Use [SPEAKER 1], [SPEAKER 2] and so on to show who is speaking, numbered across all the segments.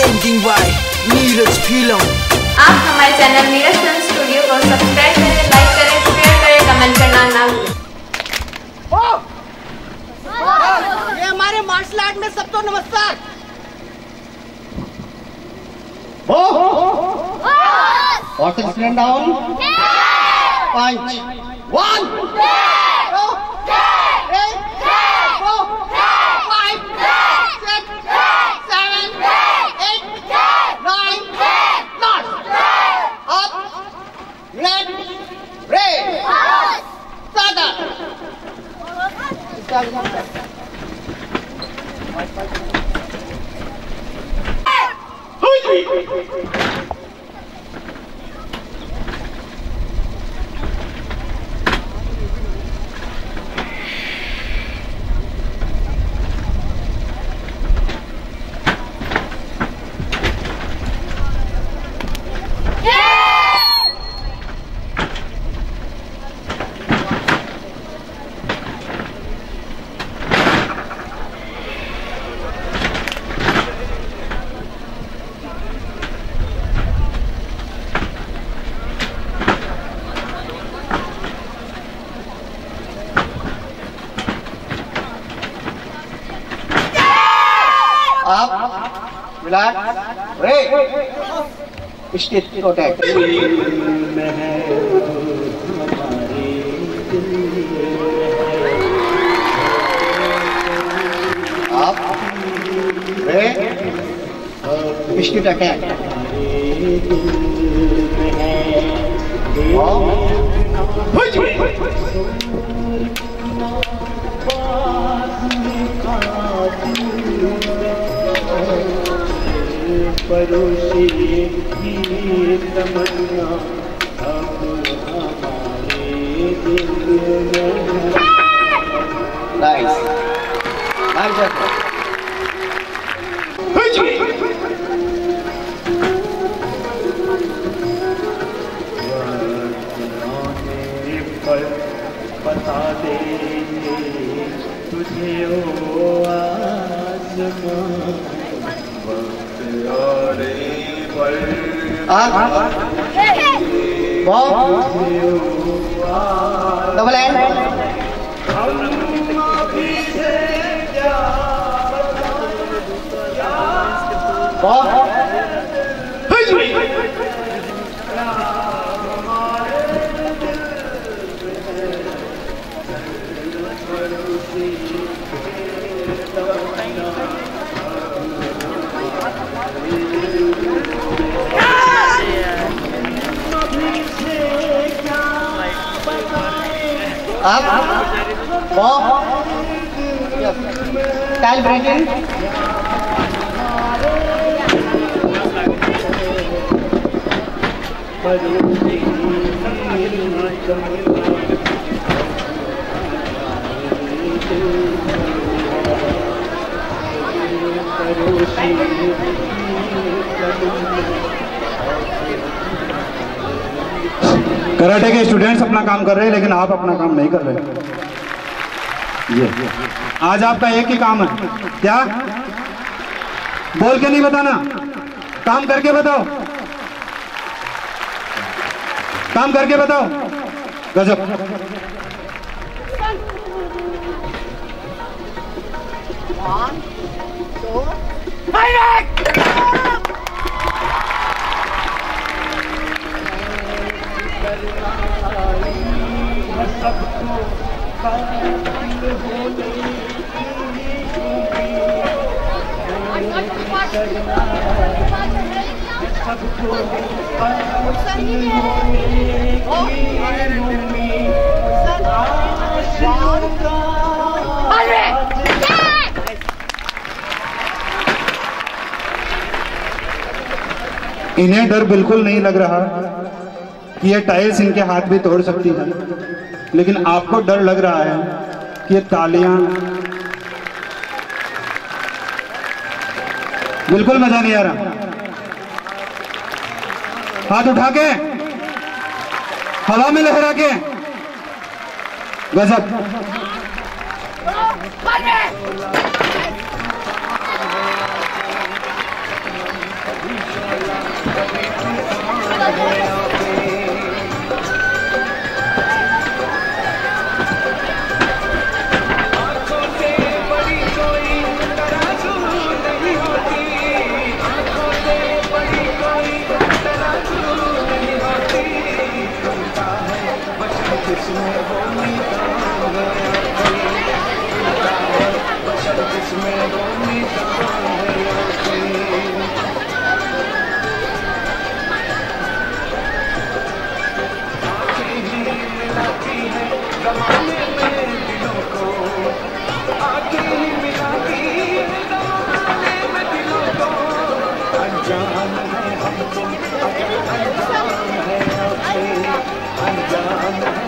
[SPEAKER 1] presenting by Neeraj Film.
[SPEAKER 2] आप हमारे channel Neeraj film studio को सब्सक्राइब करें लाइक करें शेयर करें कमेंट करना ना भूलें
[SPEAKER 3] ये हमारे मार्शल आर्ट में सबको नमस्कार
[SPEAKER 4] is stand down? Punch. One. 加一下水 up, relax, break. Still protect. Up, break, still attack.
[SPEAKER 5] Up, पड़ोसी की तमन्ना अब हमारे दिल में। पर बता देंगे तुझे ओ आसमां वक्त आने पर
[SPEAKER 4] Up. Bomb.
[SPEAKER 5] तुझे ओ आसमां
[SPEAKER 4] Double
[SPEAKER 6] कराटे के स्टूडेंट्स अपना काम कर रहे हैं, लेकिन आप अपना काम नहीं कर रहे। ये। आज आपका एक ही काम है। क्या? बोल के नहीं बताना। काम करके बताओ। काम करके बताओ। गजब। इन्हें डर बिल्कुल नहीं लग रहा। ये टाइल्स इनके हाथ भी तोड़ सकती है। लेकिन आपको डर लग रहा है कि ये तालियाँ बिल्कुल मज़ा नहीं आ रहा। हाथ उठा के, हवा में लहरा के। गजब।
[SPEAKER 7] जोरदार done.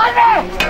[SPEAKER 7] जोरदार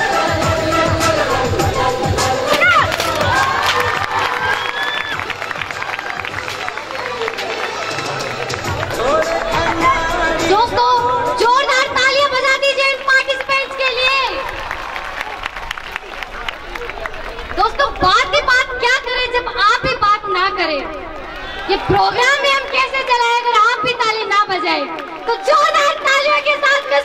[SPEAKER 7] ये प्रोग्राम भी हम कैसे चलाएँ अगर आप भी ताली ना बजाए? तो जोरदार तालियों के साथ में